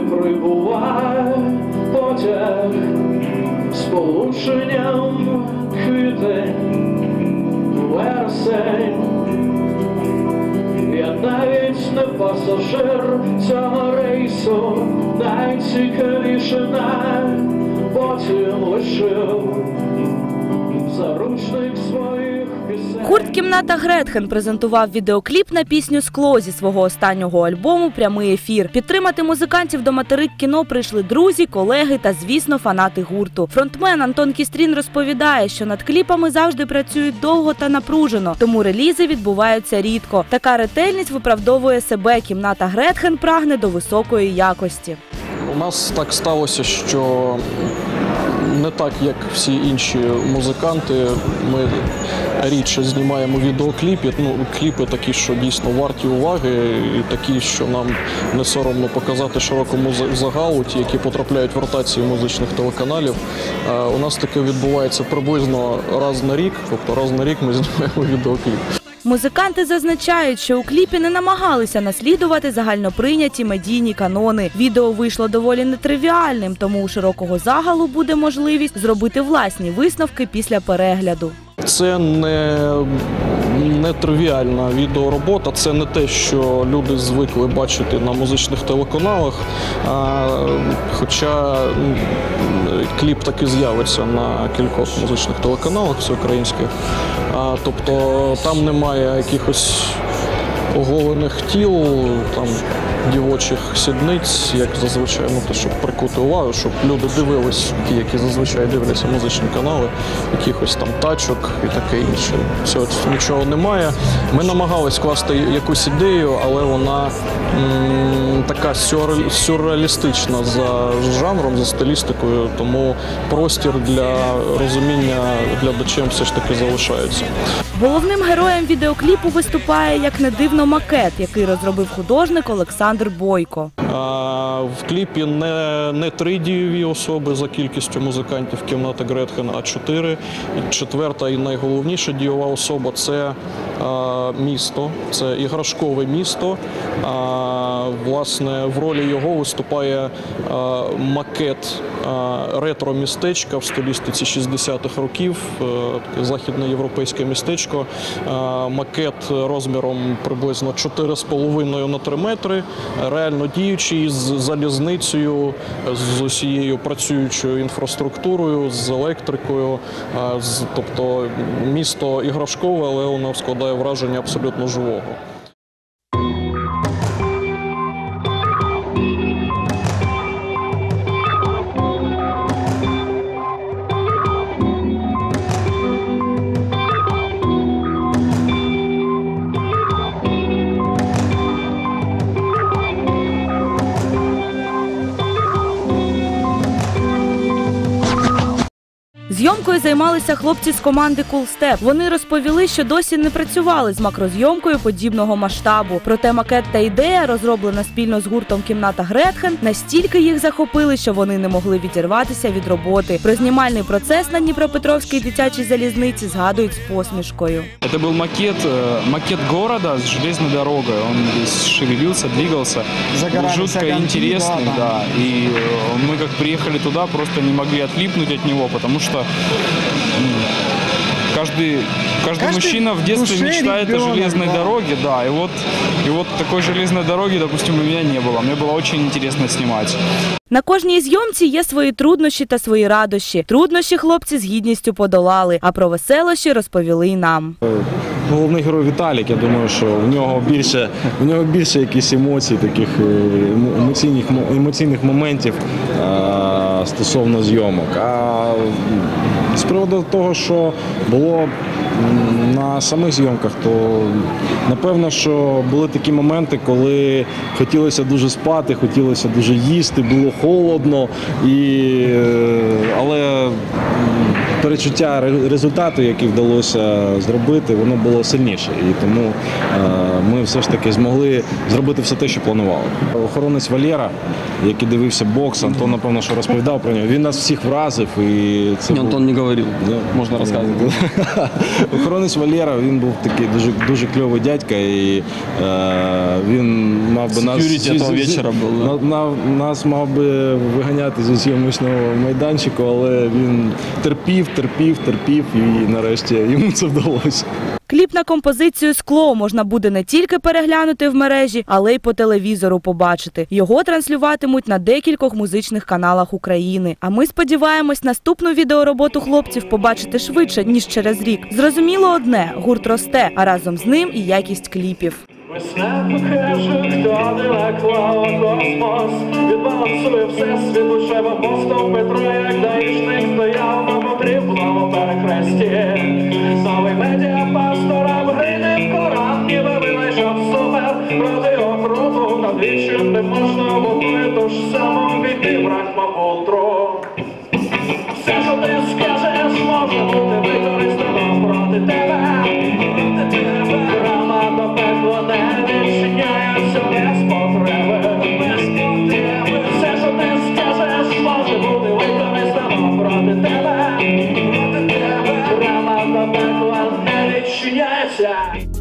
прибуває потяг з полученням квітень вересень. Я навіть не пасажир цього рейсу, найцікавіше не потім лишив заручник пісень. Гурт Кімната Гретхен презентував відеокліп на пісню Скло зі свого останнього альбому Прямий ефір. Підтримати музикантів до материк кіно прийшли друзі, колеги та, звісно, фанати гурту. Фронтмен Антон Кістрін розповідає, що над кліпами завжди працюють довго та напружено, тому релізи відбуваються рідко. Така ретельність виправдовує себе. Кімната Гретхен прагне до високої якості. У нас так сталося, що не так, як всі інші музиканти, ми рідше знімаємо відеокліпи. Ну, кліпи такі, що дійсно варті уваги, і такі, що нам не соромно показати широкому за- загалу, ті, які потрапляють в ротації музичних телеканалів. У нас таке відбувається приблизно раз на рік, тобто раз на рік ми знімаємо відеокліп. Музиканти зазначають, що у кліпі не намагалися наслідувати загальноприйняті медійні канони. Відео вийшло доволі нетривіальним, тому у широкого загалу буде можливість зробити власні висновки після перегляду. Це не, не тривіальна відеоробота, це не те, що люди звикли бачити на музичних телеканалах. А, хоча кліп таки з'явиться на кількох музичних телеканалах всеукраїнських. А, тобто там немає якихось оголених тіл, там дівочих сідниць, як зазвичай, ну те, щоб прикути увагу, щоб люди дивились, ті, які зазвичай дивляться музичні канали, якихось там тачок і таке інше. Цього нічого немає. Ми намагались класти якусь ідею, але вона така сюрре- сюрреалістична за жанром, за стилістикою, тому простір для розуміння глядачем все ж таки залишається. Головним героєм відеокліпу виступає як не дивно макет, який розробив художник Олександр Бойко. А, В кліпі не, не три дієві особи за кількістю музикантів кімната Гретхен, а чотири. Четверта і найголовніша дієва особа це місто, це іграшкове місто. Власне, в ролі його виступає макет а, ретро-містечка в стилістиці 60-х років, е, таке західноєвропейське містечко. Макет розміром приблизно 4,5 на 3 метри, реально діючий з залізницею, з усією працюючою інфраструктурою, з електрикою. з- Тобто місто іграшкове, але воно складає враження абсолютно живого. Зйомкою займалися хлопці з команди Cool Step. Вони розповіли, що досі не працювали з макрозйомкою подібного масштабу. Проте макет та ідея, розроблена спільно з гуртом Кімната Гретхен, настільки їх захопили, що вони не могли відірватися від роботи. Про знімальний процес на Дніпропетровській дитячій залізниці згадують з посмішкою. Это был макет, э, макет города с железной дорогой. Он весь шевелился, двигался. Загорались Был жутко огоньки, интересный, да, да. да. И э, мы как приехали туда, просто не могли отлипнуть от него, потому что м, каждый, каждый, Каждый мужчина в детстве душе мечтает о ребенок, железной да. дороге, да. И вот, и вот такой железной дороги, допустим, у меня не было. Мне было очень интересно снимать. На кожній зйомці є свої труднощі та свої радощі. Труднощі хлопці з гідністю подолали, а про веселощі розповіли й нам. Головний герой Віталік, я думаю, що в нього більше, в нього більше якісь емоцій, таких е, емоційних, емоційних моментів е, стосовно зйомок. А з приводу того, що було на самих зйомках, то напевно, що були такі моменти, коли хотілося дуже спати, хотілося дуже їсти, було холодно, і, е, але перечуття ре- результату, який вдалося зробити, воно було сильніше. І тому е, ми все ж таки змогли зробити все те, що планували. Охоронець Валєра, який дивився бокс, Антон, напевно, що розповідав про нього. Він нас всіх вразив. І це був- Антон не говорил. Ну, Можно рассказывать. Охоронець Валєра, він був такий дуже, дуже кльовий дядька, і е, він мав би нас... Вечора був, да? на, на, нас мав би виганяти зі зйомочного майданчику, але він терпів, терпів, терпів, і нарешті йому це вдалося. Кліп на композицію Скло можна буде не тільки переглянути в мережі, але й по телевізору побачити. Його транслюватимуть на декількох музичних каналах України. А ми сподіваємось наступну відеороботу хлопців побачити швидше ніж через рік. Зрозуміло одне: гурт росте, а разом з ним і якість кліпів. Весна покаже, хто далекла у космос Відбалансує всесвіт світ душева мостом Петро, як даїшник стояв на потрібному перехресті. Новий медіапастора тебе. Проти тебе.